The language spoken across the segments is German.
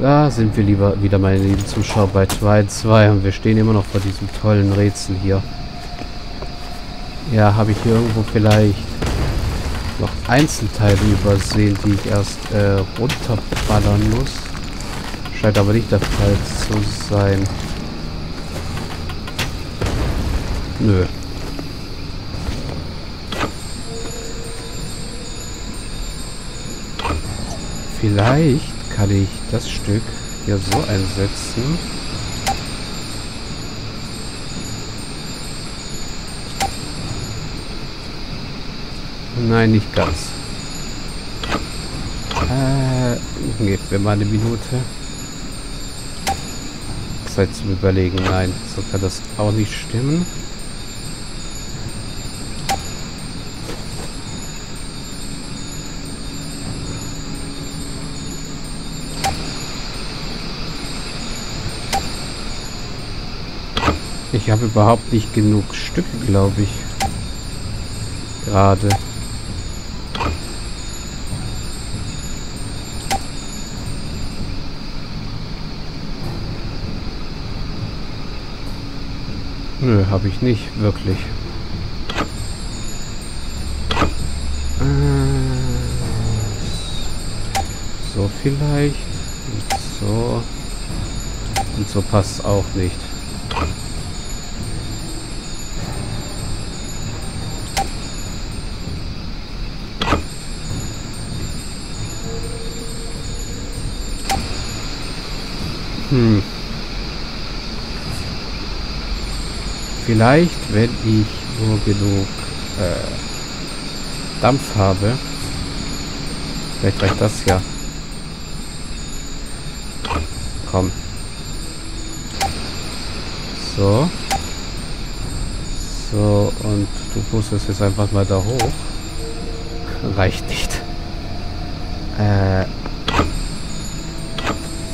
Da sind wir lieber wieder, meine lieben Zuschauer, bei 2 2 und wir stehen immer noch vor diesem tollen Rätsel hier. Ja, habe ich hier irgendwo vielleicht noch Einzelteile übersehen, die ich erst äh, runterballern muss. Scheint aber nicht der Fall zu sein. Nö. Vielleicht kann ich das Stück hier so einsetzen. Nein, nicht ganz. Äh, gebt mir mal eine Minute. Zeit zum Überlegen. Nein, so kann das auch nicht stimmen. Ich habe überhaupt nicht genug Stücke, glaube ich. Gerade. Nö, habe ich nicht, wirklich. Äh, so vielleicht. Und so. Und so passt auch nicht. Hm. Vielleicht, wenn ich nur genug äh, Dampf habe. Vielleicht reicht das ja. Komm. So. So, und du pustest jetzt einfach mal da hoch. Reicht nicht. Äh.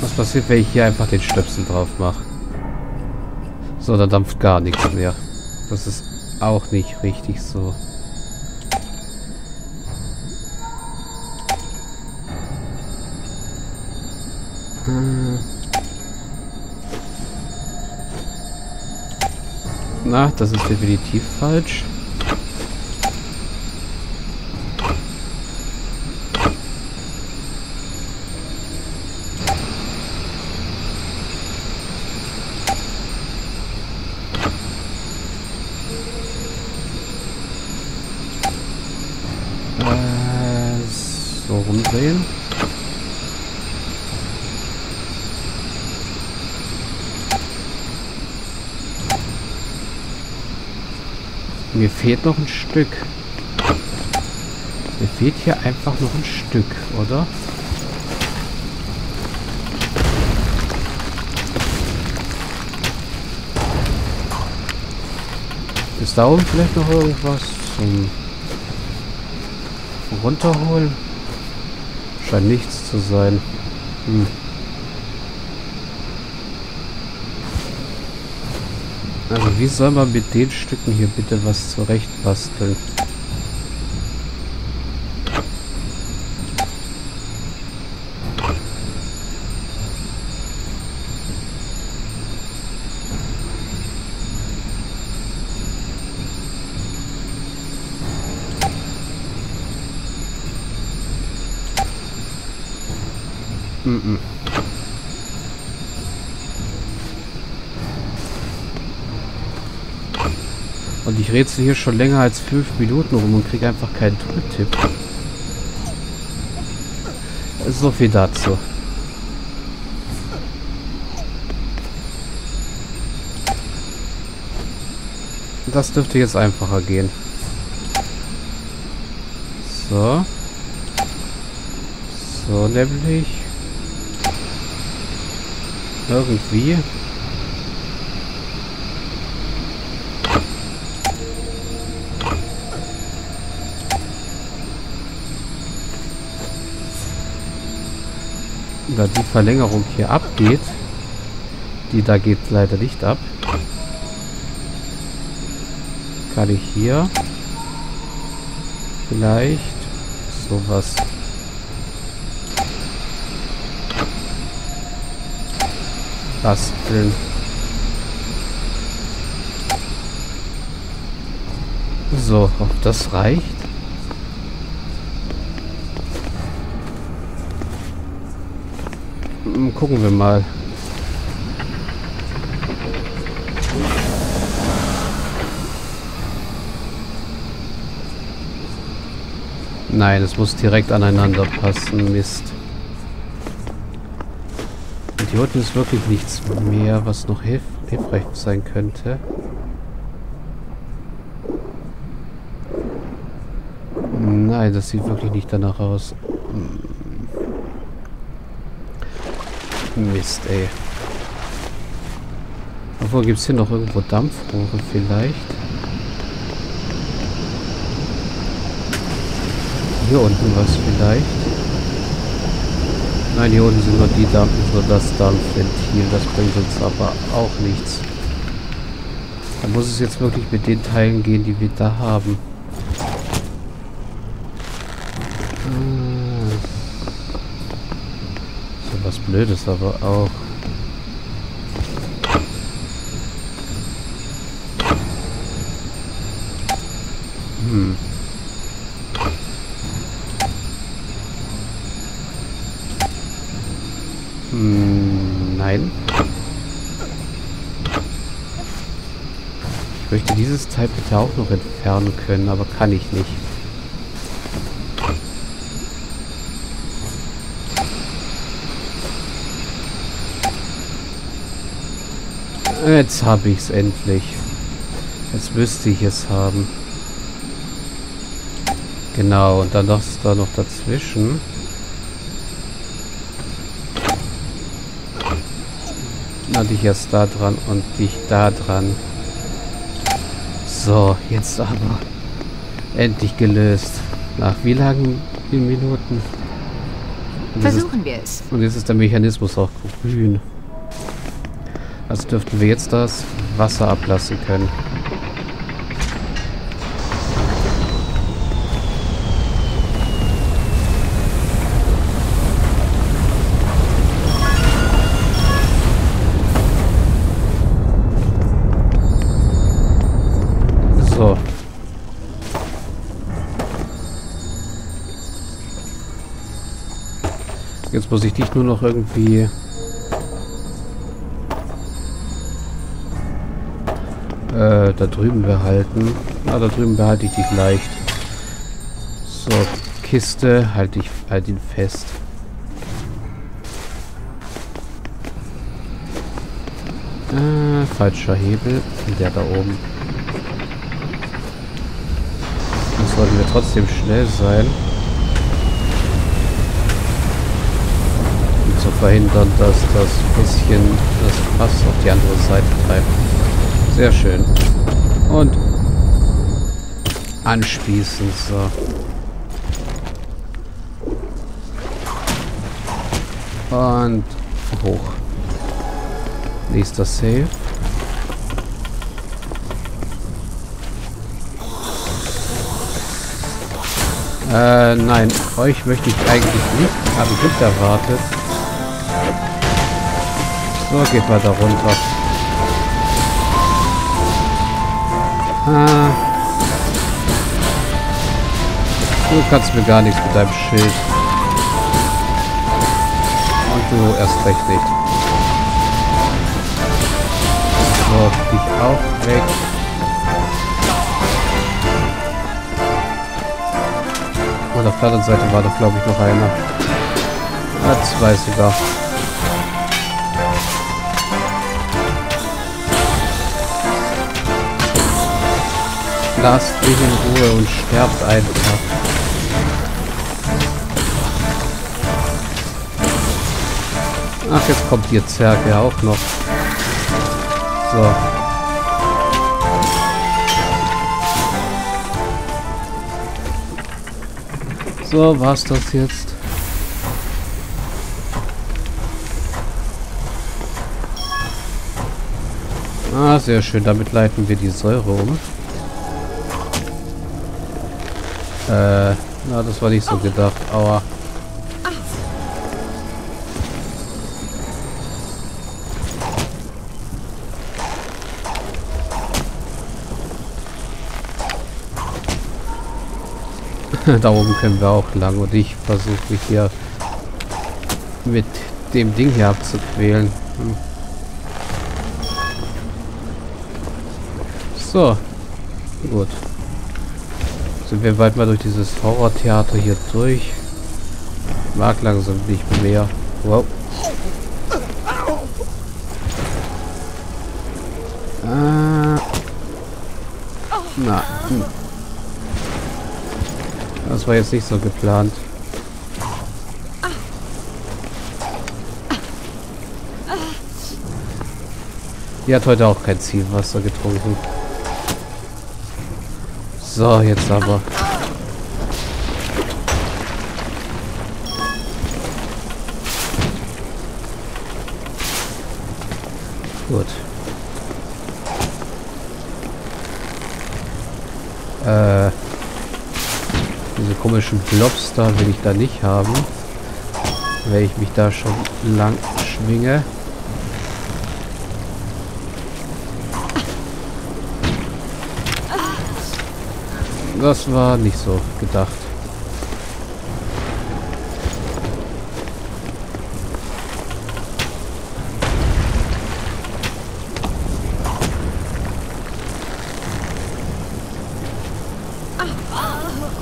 Was passiert, wenn ich hier einfach den Stöpsel drauf mache? So, da dampft gar nichts mehr. Das ist auch nicht richtig so. Na, das ist definitiv falsch. Rumdrehen. Mir fehlt noch ein Stück. Mir fehlt hier einfach noch ein Stück, oder? Ist da oben vielleicht noch irgendwas zum runterholen? Scheint nichts zu sein. Hm. Also wie soll man mit den Stücken hier bitte was zurecht Mm -mm. Und ich rätsel hier schon länger als fünf Minuten rum und kriege einfach keinen Tooltip. So viel dazu. Das dürfte jetzt einfacher gehen. So. So nämlich. Irgendwie. Da die Verlängerung hier abgeht, die da geht leider nicht ab, kann ich hier vielleicht sowas basteln. So, ob das reicht? Hm, gucken wir mal. Nein, es muss direkt aneinander passen. Mist. Hier unten ist wirklich nichts mehr, was noch hilf hilfreich sein könnte. Nein, das sieht wirklich nicht danach aus. Mist, ey. Obwohl, gibt es hier noch irgendwo Dampfrohre vielleicht? Hier unten was vielleicht? Nein, hier unten sind nur die Dampf, nur das Dampfventil. Das bringt uns aber auch nichts. Da muss es jetzt wirklich mit den Teilen gehen, die wir da haben. Ah. So was Blödes aber auch. Hm, nein. Ich möchte dieses Teil bitte auch noch entfernen können, aber kann ich nicht. Jetzt habe ich es endlich. Jetzt müsste ich es haben. Genau, und dann das da noch dazwischen. Na, dich erst da dran und dich da dran. So, jetzt aber endlich gelöst. Nach wie langen Minuten? Versuchen ist, wir es. Und jetzt ist der Mechanismus auch grün. Also dürften wir jetzt das Wasser ablassen können. Jetzt muss ich dich nur noch irgendwie Äh, da drüben behalten. Na, da drüben behalte ich dich leicht. So, Kiste, halte ich, halt ihn fest. Äh, falscher Hebel. Der da oben. Dann sollten wir trotzdem schnell sein. Um zu verhindern, dass das bisschen das Fass auf die andere Seite treibt. Sehr schön. Und anspießen. So. Und hoch. Nächster Save. Äh, nein. Euch möchte ich eigentlich nicht. Ich nicht erwartet. So, geht weiter runter. Ah. Du kannst mir gar nichts mit deinem Schild. Und du erst recht nicht. So, dich auch weg. Und auf der anderen Seite war da glaube ich noch einer. Ah, zwei sogar. Lasst mich in Ruhe und sterbt einfach. Ach, jetzt kommt hier Zerge auch noch. So. So, war's das jetzt? Ah, sehr schön. Damit leiten wir die Säure um. Äh, na, das war nicht so gedacht. Aua. da oben können wir auch lang und ich versuche mich hier mit dem Ding hier abzuquälen. Hm. So. Gut. Sind wir bald mal durch dieses Horrortheater hier durch. Mag langsam nicht mehr. Wow. Ah. Na. Hm. Das war jetzt nicht so geplant. Die hat heute auch kein Zielwasser getrunken. So, jetzt aber. Gut. Äh, diese komischen Blobs da will ich da nicht haben. Weil ich mich da schon lang schwinge. Das war nicht so gedacht.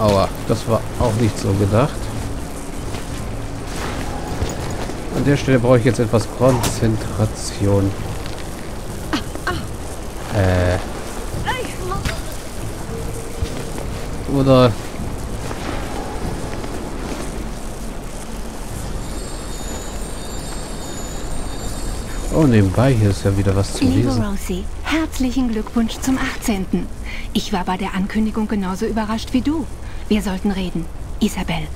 Aua, das war auch nicht so gedacht. An der Stelle brauche ich jetzt etwas Konzentration. Oder... Oh, nebenbei hier ist ja wieder was zu Liebe lesen. Rosie, herzlichen Glückwunsch zum 18. Ich war bei der Ankündigung genauso überrascht wie du. Wir sollten reden. Isabel.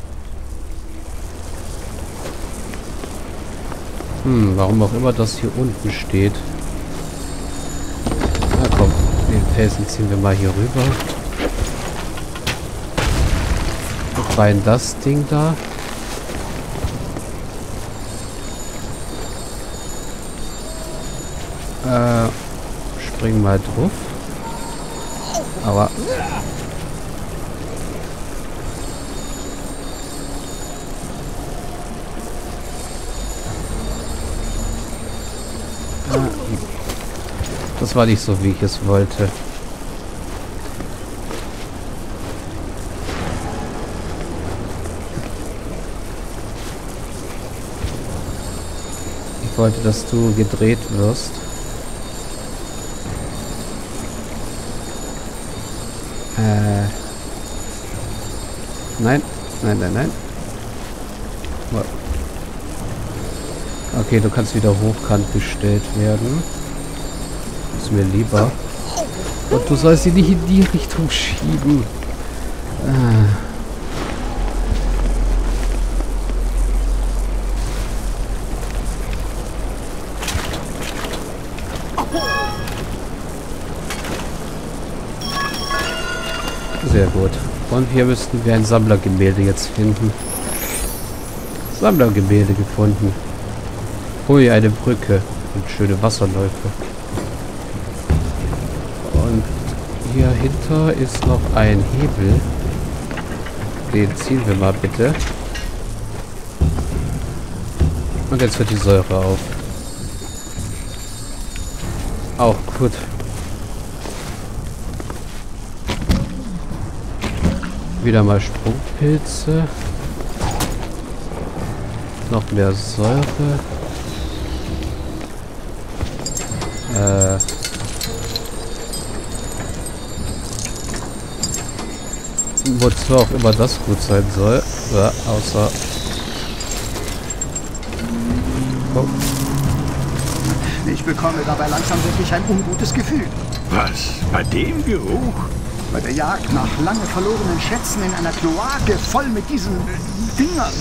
Hm, warum auch immer das hier unten steht. Na komm, den Felsen ziehen wir mal hier rüber. Rein das Ding da. Äh, springen mal drauf. Aber Das war nicht so, wie ich es wollte. Wollte, dass du gedreht wirst. Äh. Nein, nein, nein, nein. Okay, du kannst wieder hochkant gestellt werden. Ist mir lieber. Und du sollst sie nicht in die Richtung schieben. Ah. Sehr gut. Und hier müssten wir ein Sammlergemälde jetzt finden. Sammlergemälde gefunden. Hui, eine Brücke. Und schöne Wasserläufe. Und hier hinter ist noch ein Hebel. Den ziehen wir mal bitte. Und jetzt wird die Säure auf. Auch gut. Wieder mal Sprungpilze. Noch mehr Säure. Äh. Wozu auch immer das gut sein soll. Ja, außer... Oh. Ich bekomme dabei langsam wirklich ein ungutes Gefühl. Was? Bei dem Geruch? Bei der Jagd nach lange verlorenen Schätzen in einer Kloake voll mit diesen Dingern.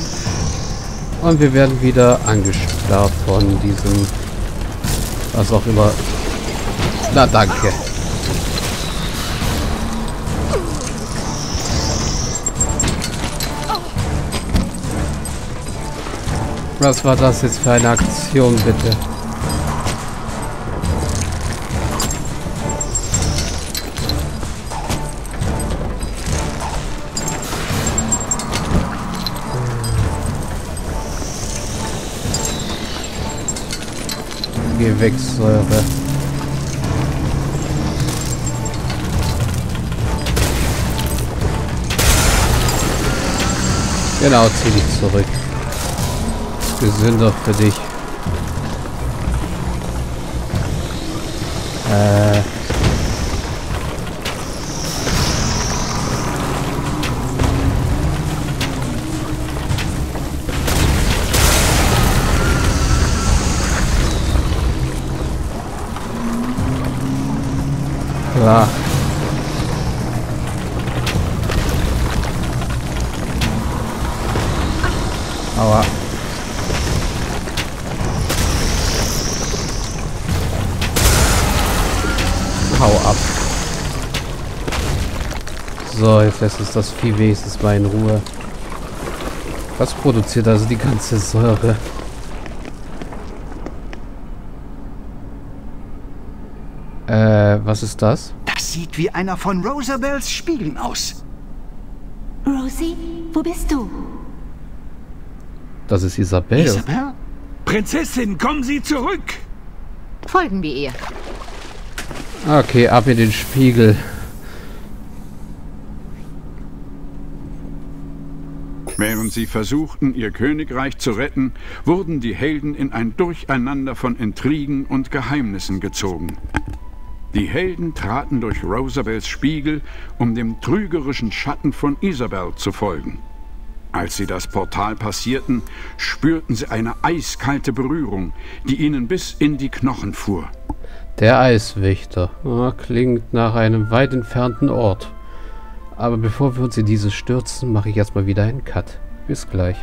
Und wir werden wieder angestarrt von diesem... Was auch immer. Na, danke. Was war das jetzt für eine Aktion, bitte? Gewächssäure. Genau, zieh dich zurück. Ist gesünder für dich. Äh. Ja. Aua. Hau ab. So, jetzt lässt uns das Vieh wenigstens mal in Ruhe. Was produziert also die ganze Säure? Äh, was ist das? Das sieht wie einer von Rosabels Spiegeln aus. Rosie, wo bist du? Das ist Isabel. Isabel? Prinzessin, kommen Sie zurück! Folgen wir ihr. Okay, ab in den Spiegel. Während sie versuchten, ihr Königreich zu retten, wurden die Helden in ein Durcheinander von Intrigen und Geheimnissen gezogen. Die Helden traten durch Rosabels Spiegel, um dem trügerischen Schatten von Isabel zu folgen. Als sie das Portal passierten, spürten sie eine eiskalte Berührung, die ihnen bis in die Knochen fuhr. Der Eiswächter. Ah, klingt nach einem weit entfernten Ort. Aber bevor wir uns in dieses stürzen, mache ich erstmal wieder einen Cut. Bis gleich.